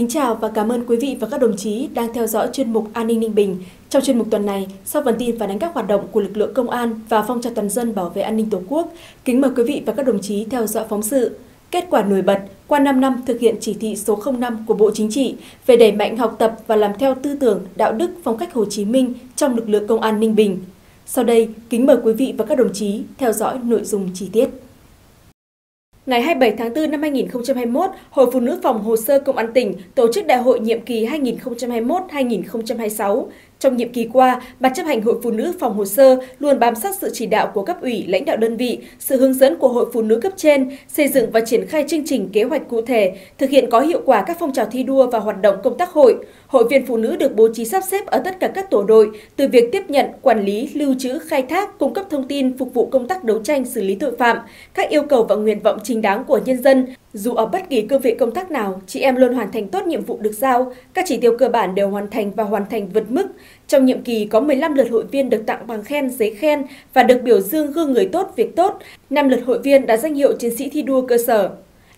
Kính chào và cảm ơn quý vị và các đồng chí đang theo dõi chuyên mục An ninh Ninh Bình. Trong chuyên mục tuần này, sau phần tin phản ánh các hoạt động của lực lượng công an và phong trào toàn dân bảo vệ an ninh Tổ quốc, kính mời quý vị và các đồng chí theo dõi phóng sự Kết quả nổi bật qua 5 năm thực hiện chỉ thị số 05 của Bộ Chính trị về đẩy mạnh học tập và làm theo tư tưởng, đạo đức, phong cách Hồ Chí Minh trong lực lượng công an Ninh Bình. Sau đây, kính mời quý vị và các đồng chí theo dõi nội dung chi tiết. Ngày 27 tháng 4 năm 2021, Hội Phụ nữ Phòng Hồ sơ Công an tỉnh tổ chức đại hội nhiệm kỳ 2021-2026. Trong nhiệm kỳ qua, Ban chấp hành Hội Phụ nữ Phòng Hồ sơ luôn bám sát sự chỉ đạo của cấp ủy, lãnh đạo đơn vị, sự hướng dẫn của Hội Phụ nữ cấp trên, xây dựng và triển khai chương trình kế hoạch cụ thể, thực hiện có hiệu quả các phong trào thi đua và hoạt động công tác hội. Hội viên phụ nữ được bố trí sắp xếp ở tất cả các tổ đội, từ việc tiếp nhận, quản lý, lưu trữ, khai thác, cung cấp thông tin phục vụ công tác đấu tranh xử lý tội phạm, các yêu cầu và nguyện vọng chính đáng của nhân dân, dù ở bất kỳ cương vị công tác nào, chị em luôn hoàn thành tốt nhiệm vụ được giao, các chỉ tiêu cơ bản đều hoàn thành và hoàn thành vượt mức. Trong nhiệm kỳ có 15 lượt hội viên được tặng bằng khen, giấy khen và được biểu dương gương người tốt, việc tốt. 5 lượt hội viên đã danh hiệu chiến sĩ thi đua cơ sở.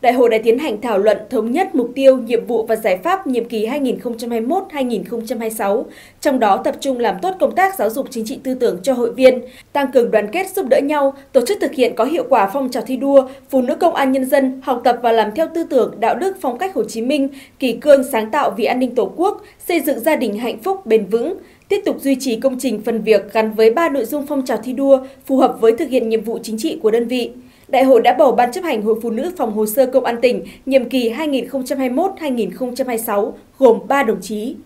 Đại hội đã tiến hành thảo luận thống nhất mục tiêu, nhiệm vụ và giải pháp nhiệm kỳ 2021-2026, trong đó tập trung làm tốt công tác giáo dục chính trị tư tưởng cho hội viên, tăng cường đoàn kết giúp đỡ nhau, tổ chức thực hiện có hiệu quả phong trào thi đua, phụ nữ công an nhân dân học tập và làm theo tư tưởng, đạo đức, phong cách Hồ Chí Minh, kỳ cương sáng tạo vì an ninh Tổ quốc, xây dựng gia đình hạnh phúc bền vững, tiếp tục duy trì công trình phần việc gắn với ba nội dung phong trào thi đua phù hợp với thực hiện nhiệm vụ chính trị của đơn vị. Đại hội đã bầu Ban chấp hành Hội Phụ nữ Phòng Hồ sơ Công an tỉnh nhiệm kỳ 2021-2026 gồm 3 đồng chí.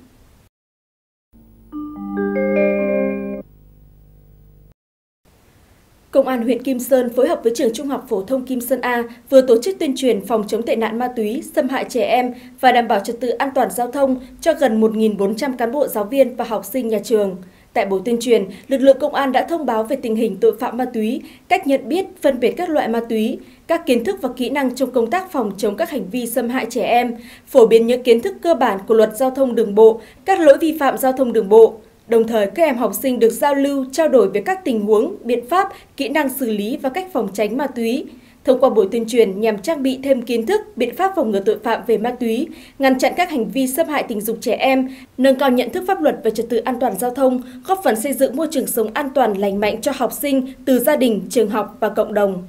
Công an huyện Kim Sơn phối hợp với trường Trung học phổ thông Kim Sơn A vừa tổ chức tuyên truyền phòng chống tệ nạn ma túy, xâm hại trẻ em và đảm bảo trật tự an toàn giao thông cho gần 1.400 cán bộ giáo viên và học sinh nhà trường. Tại buổi tuyên truyền, lực lượng công an đã thông báo về tình hình tội phạm ma túy, cách nhận biết, phân biệt các loại ma túy, các kiến thức và kỹ năng trong công tác phòng chống các hành vi xâm hại trẻ em, phổ biến những kiến thức cơ bản của luật giao thông đường bộ, các lỗi vi phạm giao thông đường bộ. Đồng thời, các em học sinh được giao lưu, trao đổi về các tình huống, biện pháp, kỹ năng xử lý và cách phòng tránh ma túy. Thông qua buổi tuyên truyền nhằm trang bị thêm kiến thức, biện pháp phòng ngừa tội phạm về ma túy, ngăn chặn các hành vi xâm hại tình dục trẻ em, nâng cao nhận thức pháp luật về trật tự an toàn giao thông, góp phần xây dựng môi trường sống an toàn lành mạnh cho học sinh từ gia đình, trường học và cộng đồng.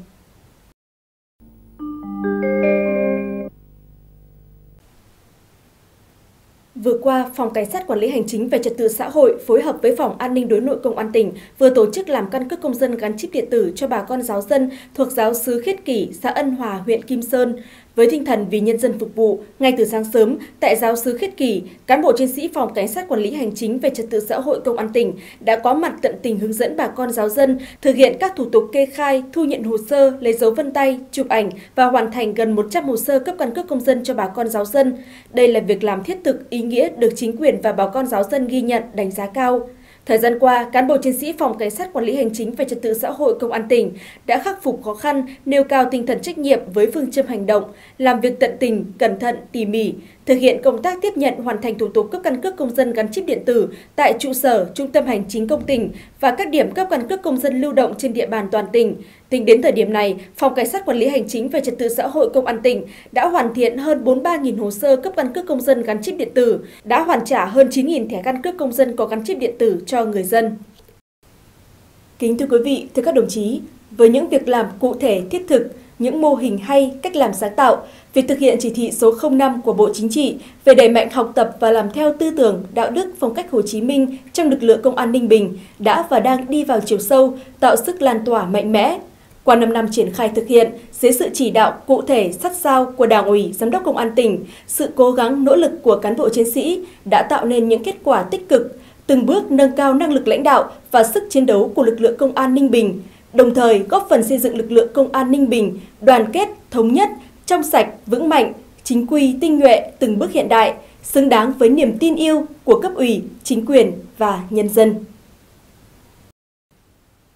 Qua, Phòng Cảnh sát Quản lý Hành chính về Trật tự xã hội phối hợp với Phòng An ninh đối nội Công an tỉnh vừa tổ chức làm căn cước công dân gắn chip điện tử cho bà con giáo dân thuộc giáo sứ Khiết Kỷ, xã Ân Hòa, huyện Kim Sơn. Với tinh thần vì nhân dân phục vụ, ngay từ sáng sớm, tại giáo sứ Khiết Kỳ, cán bộ chiến sĩ Phòng Cảnh sát Quản lý Hành chính về Trật tự xã hội Công an tỉnh đã có mặt tận tình hướng dẫn bà con giáo dân thực hiện các thủ tục kê khai, thu nhận hồ sơ, lấy dấu vân tay, chụp ảnh và hoàn thành gần 100 hồ sơ cấp căn cước công dân cho bà con giáo dân. Đây là việc làm thiết thực, ý nghĩa được chính quyền và bà con giáo dân ghi nhận, đánh giá cao. Thời gian qua, cán bộ chiến sĩ Phòng Cảnh sát Quản lý Hành chính về Trật tự xã hội Công an tỉnh đã khắc phục khó khăn, nêu cao tinh thần trách nhiệm với phương châm hành động, làm việc tận tình, cẩn thận, tỉ mỉ, thực hiện công tác tiếp nhận hoàn thành thủ tục cấp căn cước công dân gắn chip điện tử tại trụ sở, trung tâm hành chính công tỉnh và các điểm cấp căn cước công dân lưu động trên địa bàn toàn tỉnh. Tính đến thời điểm này, Phòng Cảnh sát Quản lý Hành chính về Trật tự xã hội Công an tỉnh đã hoàn thiện hơn 43.000 hồ sơ cấp căn cước công dân gắn chip điện tử, đã hoàn trả hơn 9.000 thẻ căn cước công dân có gắn chip điện tử cho người dân. Kính thưa quý vị, thưa các đồng chí, với những việc làm cụ thể thiết thực, những mô hình hay, cách làm sáng tạo, việc thực hiện chỉ thị số 05 của Bộ Chính trị về đẩy mạnh học tập và làm theo tư tưởng, đạo đức, phong cách Hồ Chí Minh trong lực lượng công an Ninh Bình đã và đang đi vào chiều sâu, tạo sức lan tỏa mạnh mẽ. Qua 5 năm triển khai thực hiện, dưới sự chỉ đạo cụ thể sát sao của Đảng ủy, Giám đốc Công an tỉnh, sự cố gắng nỗ lực của cán bộ chiến sĩ đã tạo nên những kết quả tích cực, từng bước nâng cao năng lực lãnh đạo và sức chiến đấu của lực lượng công an Ninh Bình, đồng thời góp phần xây dựng lực lượng công an Ninh Bình đoàn kết, thống nhất, trong sạch, vững mạnh, chính quy, tinh nhuệ, từng bước hiện đại, xứng đáng với niềm tin yêu của cấp ủy, chính quyền và nhân dân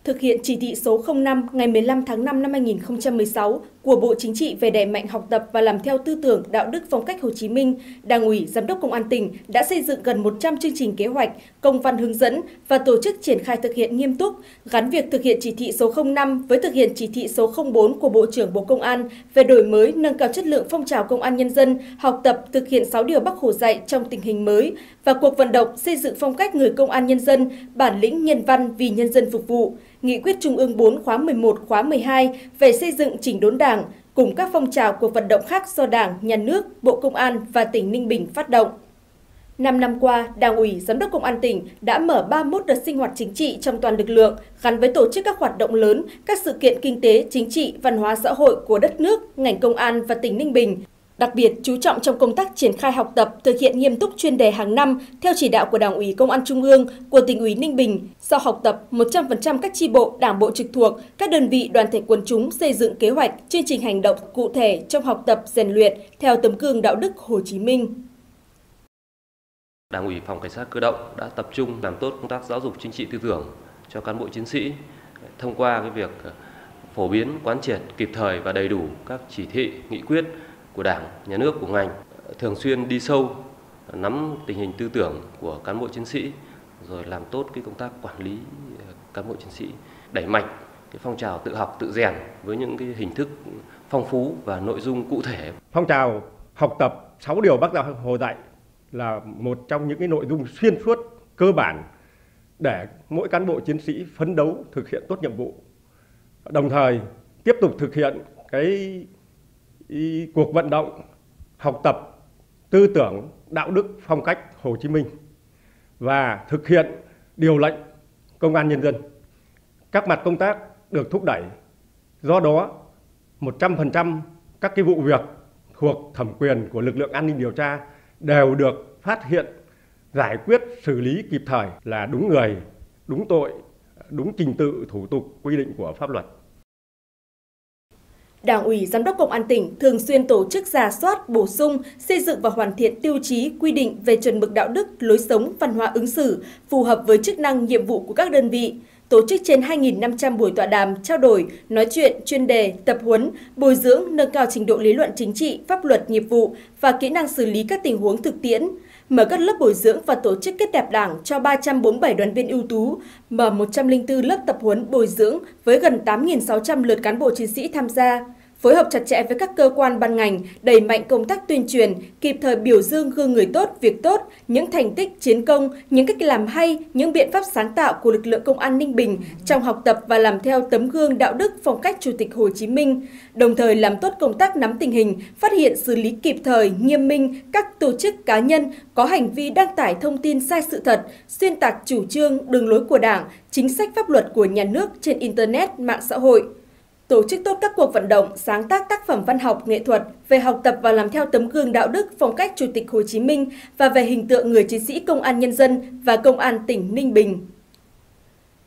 thực hiện chỉ thị số 05 ngày 15 tháng 5 năm 2016 của Bộ Chính trị về đẩy mạnh học tập và làm theo tư tưởng đạo đức phong cách Hồ Chí Minh, Đảng ủy Giám đốc Công an tỉnh đã xây dựng gần 100 chương trình kế hoạch, công văn hướng dẫn và tổ chức triển khai thực hiện nghiêm túc, gắn việc thực hiện chỉ thị số 05 với thực hiện chỉ thị số 04 của Bộ trưởng Bộ Công an về đổi mới, nâng cao chất lượng phong trào công an nhân dân, học tập thực hiện 6 điều Bác Hồ dạy trong tình hình mới và cuộc vận động xây dựng phong cách người công an nhân dân, bản lĩnh nhân văn vì nhân dân phục vụ. Nghị quyết Trung ương 4 khóa 11 khóa 12 về xây dựng chỉnh đốn Đảng cùng các phong trào cuộc vận động khác do Đảng, Nhà nước, Bộ Công an và tỉnh Ninh Bình phát động. Năm năm qua, Đảng ủy, Giám đốc Công an tỉnh đã mở 31 đợt sinh hoạt chính trị trong toàn lực lượng, gắn với tổ chức các hoạt động lớn, các sự kiện kinh tế, chính trị, văn hóa xã hội của đất nước, ngành công an và tỉnh Ninh Bình, Đặc biệt, chú trọng trong công tác triển khai học tập, thực hiện nghiêm túc chuyên đề hàng năm theo chỉ đạo của Đảng ủy Công an Trung ương, của tỉnh ủy Ninh Bình. Sau học tập, 100% các chi bộ, đảng bộ trực thuộc, các đơn vị đoàn thể quần chúng xây dựng kế hoạch, chương trình hành động cụ thể trong học tập, rèn luyện theo tấm gương đạo đức Hồ Chí Minh. Đảng ủy Phòng Cảnh sát Cơ động đã tập trung làm tốt công tác giáo dục chính trị tư tưởng cho cán bộ chiến sĩ thông qua cái việc phổ biến quán triệt kịp thời và đầy đủ các chỉ thị, nghị quyết của Đảng, Nhà nước, của ngành thường xuyên đi sâu nắm tình hình tư tưởng của cán bộ chiến sĩ rồi làm tốt cái công tác quản lý ờ, cán bộ chiến sĩ đẩy mạnh cái phong trào tự học tự rèn với những cái hình thức phong phú và nội dung cụ thể. Phong trào học tập 6 điều Bác Hồ dạy là một trong những cái nội dung xuyên suốt cơ bản để mỗi cán bộ chiến sĩ phấn đấu thực hiện tốt nhiệm vụ. Đồng thời tiếp tục thực hiện cái cuộc vận động học tập tư tưởng đạo đức phong cách Hồ Chí Minh và thực hiện điều lệnh công an nhân dân. Các mặt công tác được thúc đẩy. Do đó, 100% các cái vụ việc thuộc thẩm quyền của lực lượng an ninh điều tra đều được phát hiện, giải quyết, xử lý kịp thời là đúng người, đúng tội, đúng trình tự thủ tục quy định của pháp luật. Đảng ủy Giám đốc Công an tỉnh thường xuyên tổ chức giả soát, bổ sung, xây dựng và hoàn thiện tiêu chí, quy định về chuẩn mực đạo đức, lối sống, văn hóa ứng xử phù hợp với chức năng, nhiệm vụ của các đơn vị, tổ chức trên 2.500 buổi tọa đàm, trao đổi, nói chuyện, chuyên đề, tập huấn, bồi dưỡng, nâng cao trình độ lý luận chính trị, pháp luật, nghiệp vụ và kỹ năng xử lý các tình huống thực tiễn, mở các lớp bồi dưỡng và tổ chức kết đẹp đảng cho 347 đoàn viên ưu tú, mở 104 lớp tập huấn bồi dưỡng với gần 8.600 lượt cán bộ chiến sĩ tham gia phối hợp chặt chẽ với các cơ quan ban ngành, đẩy mạnh công tác tuyên truyền, kịp thời biểu dương gương người tốt, việc tốt, những thành tích, chiến công, những cách làm hay, những biện pháp sáng tạo của lực lượng công an Ninh Bình trong học tập và làm theo tấm gương đạo đức phong cách Chủ tịch Hồ Chí Minh, đồng thời làm tốt công tác nắm tình hình, phát hiện xử lý kịp thời, nghiêm minh các tổ chức cá nhân có hành vi đăng tải thông tin sai sự thật, xuyên tạc chủ trương, đường lối của Đảng, chính sách pháp luật của nhà nước trên Internet, mạng xã hội tổ chức tốt các cuộc vận động, sáng tác tác phẩm văn học, nghệ thuật về học tập và làm theo tấm gương đạo đức, phong cách Chủ tịch Hồ Chí Minh và về hình tượng người chiến sĩ công an nhân dân và công an tỉnh Ninh Bình.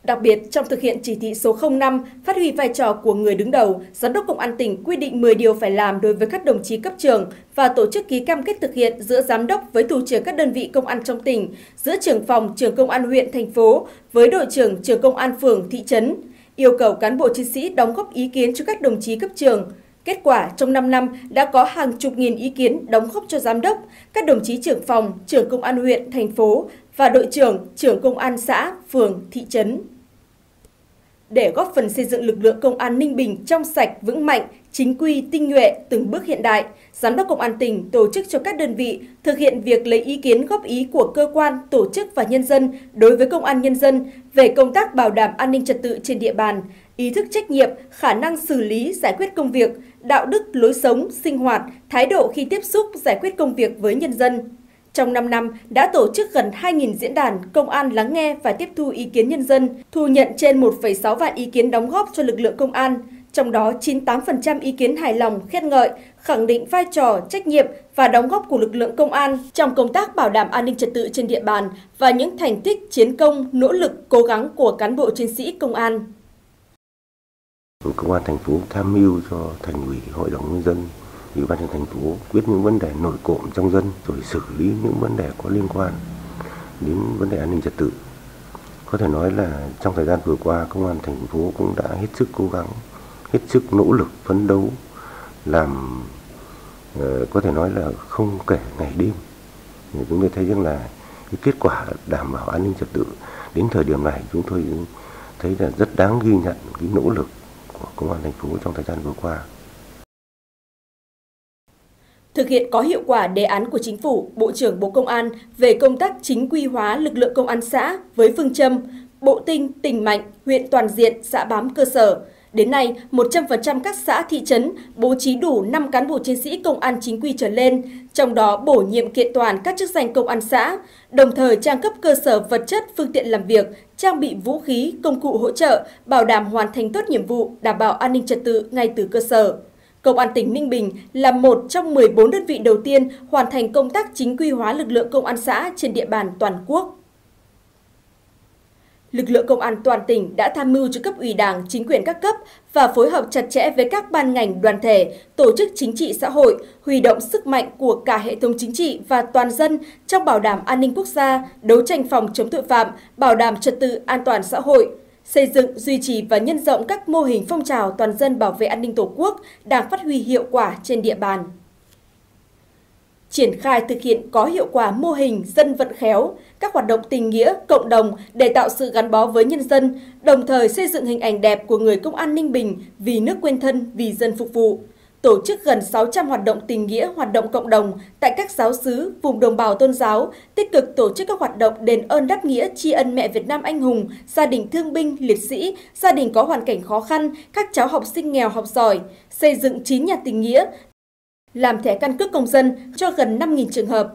Đặc biệt, trong thực hiện chỉ thị số 05, phát huy vai trò của người đứng đầu, Giám đốc Công an tỉnh quy định 10 điều phải làm đối với các đồng chí cấp trường và tổ chức ký cam kết thực hiện giữa Giám đốc với thủ trưởng các đơn vị công an trong tỉnh, giữa trưởng phòng, trưởng công an huyện, thành phố, với đội trưởng, trưởng công an phường, thị trấn, yêu cầu cán bộ chiến sĩ đóng góp ý kiến cho các đồng chí cấp trường. Kết quả, trong 5 năm đã có hàng chục nghìn ý kiến đóng góp cho giám đốc, các đồng chí trưởng phòng, trưởng công an huyện, thành phố và đội trưởng, trưởng công an xã, phường, thị trấn để góp phần xây dựng lực lượng công an Ninh Bình trong sạch, vững mạnh, chính quy, tinh nhuệ, từng bước hiện đại, Giám đốc Công an tỉnh tổ chức cho các đơn vị thực hiện việc lấy ý kiến góp ý của cơ quan, tổ chức và nhân dân đối với công an nhân dân về công tác bảo đảm an ninh trật tự trên địa bàn, ý thức trách nhiệm, khả năng xử lý, giải quyết công việc, đạo đức, lối sống, sinh hoạt, thái độ khi tiếp xúc, giải quyết công việc với nhân dân. Trong 5 năm, đã tổ chức gần 2.000 diễn đàn công an lắng nghe và tiếp thu ý kiến nhân dân, thu nhận trên 1,6 vạn ý kiến đóng góp cho lực lượng công an, trong đó 98% ý kiến hài lòng, khen ngợi, khẳng định vai trò, trách nhiệm và đóng góp của lực lượng công an trong công tác bảo đảm an ninh trật tự trên địa bàn và những thành tích, chiến công, nỗ lực, cố gắng của cán bộ chiến sĩ công an. Công an thành phố tham mưu cho thành ủy, hội đồng nhân dân ủy ban nhân thành phố quyết những vấn đề nổi cộm trong dân rồi xử lý những vấn đề có liên quan đến vấn đề an ninh trật tự có thể nói là trong thời gian vừa qua công an thành phố cũng đã hết sức cố gắng hết sức nỗ lực phấn đấu làm ờ, có thể nói là không kể ngày đêm chúng tôi thấy rằng là cái kết quả đảm bảo an ninh trật tự đến thời điểm này chúng tôi thấy là rất đáng ghi nhận cái nỗ lực của công an thành phố trong thời gian vừa qua. Thực hiện có hiệu quả đề án của Chính phủ, Bộ trưởng Bộ Công an về công tác chính quy hóa lực lượng công an xã với phương châm bộ tinh, tỉnh mạnh, huyện toàn diện, xã bám cơ sở, Đến nay, 100% các xã thị trấn bố trí đủ 5 cán bộ chiến sĩ công an chính quy trở lên, trong đó bổ nhiệm kiện toàn các chức danh công an xã, đồng thời trang cấp cơ sở vật chất, phương tiện làm việc, trang bị vũ khí, công cụ hỗ trợ, bảo đảm hoàn thành tốt nhiệm vụ, đảm bảo an ninh trật tự ngay từ cơ sở. Công an tỉnh Ninh Bình là một trong 14 đơn vị đầu tiên hoàn thành công tác chính quy hóa lực lượng công an xã trên địa bàn toàn quốc lực lượng công an toàn tỉnh đã tham mưu cho cấp ủy đảng, chính quyền các cấp và phối hợp chặt chẽ với các ban ngành đoàn thể, tổ chức chính trị xã hội, huy động sức mạnh của cả hệ thống chính trị và toàn dân trong bảo đảm an ninh quốc gia, đấu tranh phòng chống tội phạm, bảo đảm trật tự an toàn xã hội, xây dựng, duy trì và nhân rộng các mô hình phong trào toàn dân bảo vệ an ninh Tổ quốc đang phát huy hiệu quả trên địa bàn triển khai thực hiện có hiệu quả mô hình dân vận khéo, các hoạt động tình nghĩa, cộng đồng để tạo sự gắn bó với nhân dân, đồng thời xây dựng hình ảnh đẹp của người công an Ninh Bình vì nước quên thân, vì dân phục vụ. Tổ chức gần 600 hoạt động tình nghĩa, hoạt động cộng đồng tại các giáo xứ, vùng đồng bào tôn giáo, tích cực tổ chức các hoạt động đền ơn đáp nghĩa tri ân mẹ Việt Nam anh hùng, gia đình thương binh, liệt sĩ, gia đình có hoàn cảnh khó khăn, các cháu học sinh nghèo học giỏi, xây dựng 9 nhà tình nghĩa, làm thẻ căn cước công dân cho gần 5.000 trường hợp,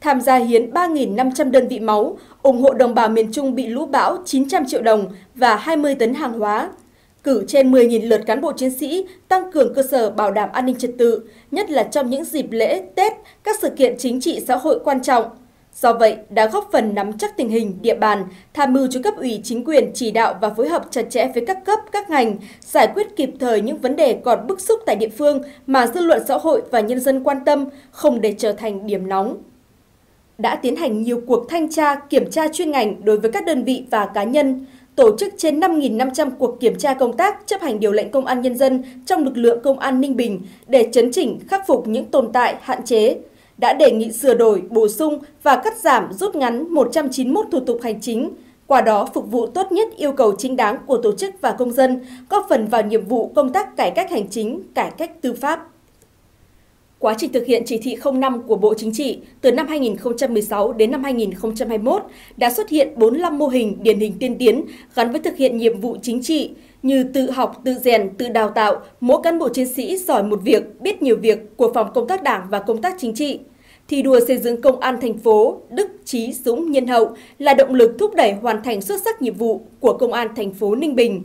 tham gia hiến 3.500 đơn vị máu, ủng hộ đồng bào miền Trung bị lũ bão 900 triệu đồng và 20 tấn hàng hóa, cử trên 10.000 lượt cán bộ chiến sĩ tăng cường cơ sở bảo đảm an ninh trật tự, nhất là trong những dịp lễ, Tết, các sự kiện chính trị xã hội quan trọng – Do vậy, đã góp phần nắm chắc tình hình địa bàn, tham mưu cho cấp ủy chính quyền chỉ đạo và phối hợp chặt chẽ với các cấp, các ngành, giải quyết kịp thời những vấn đề còn bức xúc tại địa phương mà dư luận xã hội và nhân dân quan tâm, không để trở thành điểm nóng. Đã tiến hành nhiều cuộc thanh tra, kiểm tra chuyên ngành đối với các đơn vị và cá nhân, tổ chức trên 5.500 cuộc kiểm tra công tác chấp hành điều lệnh công an nhân dân trong lực lượng công an Ninh Bình để chấn chỉnh, khắc phục những tồn tại, hạn chế, đã đề nghị sửa đổi, bổ sung và cắt giảm rút ngắn 191 thủ tục hành chính, qua đó phục vụ tốt nhất yêu cầu chính đáng của tổ chức và công dân, góp phần vào nhiệm vụ công tác cải cách hành chính, cải cách tư pháp. Quá trình thực hiện chỉ thị 05 của Bộ Chính trị từ năm 2016 đến năm 2021 đã xuất hiện 45 mô hình điển hình tiên tiến gắn với thực hiện nhiệm vụ chính trị như tự học, tự rèn, tự đào tạo, mỗi cán bộ chiến sĩ giỏi một việc, biết nhiều việc của phòng công tác đảng và công tác chính trị – thi đua xây dựng công an thành phố Đức Trí Dũng Nhân Hậu là động lực thúc đẩy hoàn thành xuất sắc nhiệm vụ của công an thành phố Ninh Bình.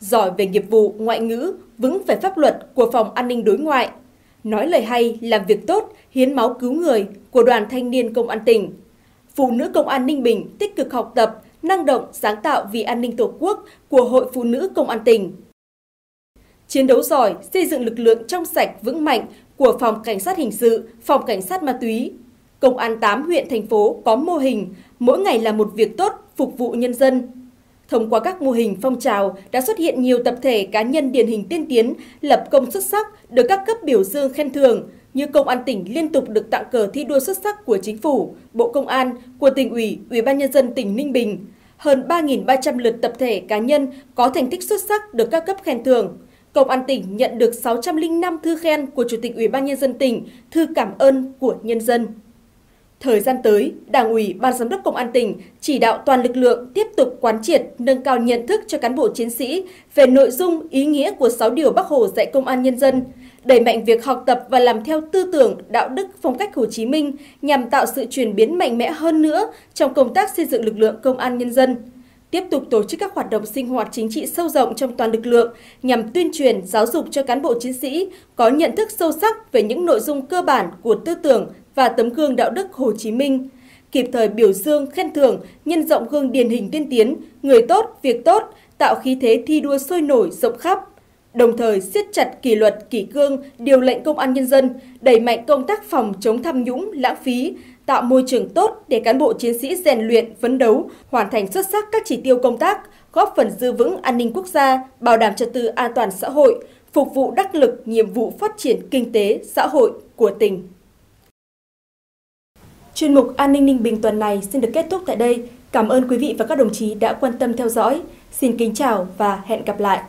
Giỏi về nghiệp vụ ngoại ngữ, vững về pháp luật của phòng an ninh đối ngoại. Nói lời hay, làm việc tốt, hiến máu cứu người của đoàn thanh niên công an tỉnh. Phụ nữ công an Ninh Bình tích cực học tập, năng động, sáng tạo vì an ninh Tổ quốc của Hội Phụ nữ Công an tỉnh. Chiến đấu giỏi, xây dựng lực lượng trong sạch, vững mạnh của Phòng Cảnh sát Hình sự, Phòng Cảnh sát Ma túy. Công an 8 huyện, thành phố có mô hình, mỗi ngày là một việc tốt phục vụ nhân dân. Thông qua các mô hình phong trào đã xuất hiện nhiều tập thể cá nhân điển hình tiên tiến, lập công xuất sắc, được các cấp biểu dương khen thưởng, như Công an tỉnh liên tục được tặng cờ thi đua xuất sắc của Chính phủ, Bộ Công an, của tỉnh ủy, Ủy ban Nhân dân tỉnh Ninh Bình. Hơn 3.300 lượt tập thể cá nhân có thành tích xuất sắc được các cấp khen thưởng. Công an tỉnh nhận được 605 thư khen của Chủ tịch Ủy ban nhân dân tỉnh, thư cảm ơn của nhân dân. Thời gian tới, Đảng ủy, Ban giám đốc Công an tỉnh chỉ đạo toàn lực lượng tiếp tục quán triệt, nâng cao nhận thức cho cán bộ chiến sĩ về nội dung, ý nghĩa của 6 điều Bác Hồ dạy Công an nhân dân, đẩy mạnh việc học tập và làm theo tư tưởng, đạo đức, phong cách Hồ Chí Minh nhằm tạo sự chuyển biến mạnh mẽ hơn nữa trong công tác xây dựng lực lượng công an nhân dân tiếp tục tổ chức các hoạt động sinh hoạt chính trị sâu rộng trong toàn lực lượng nhằm tuyên truyền, giáo dục cho cán bộ chiến sĩ có nhận thức sâu sắc về những nội dung cơ bản của tư tưởng và tấm gương đạo đức Hồ Chí Minh, kịp thời biểu dương, khen thưởng, nhân rộng gương điển hình tiên tiến, người tốt, việc tốt, tạo khí thế thi đua sôi nổi rộng khắp, đồng thời siết chặt kỷ luật, kỷ cương, điều lệnh công an nhân dân, đẩy mạnh công tác phòng chống tham nhũng, lãng phí, tạo môi trường tốt để cán bộ chiến sĩ rèn luyện, phấn đấu, hoàn thành xuất sắc các chỉ tiêu công tác, góp phần giữ vững an ninh quốc gia, bảo đảm trật tự an toàn xã hội, phục vụ đắc lực nhiệm vụ phát triển kinh tế, xã hội của tỉnh. Chuyên mục An ninh Ninh Bình tuần này xin được kết thúc tại đây. Cảm ơn quý vị và các đồng chí đã quan tâm theo dõi. Xin kính chào và hẹn gặp lại.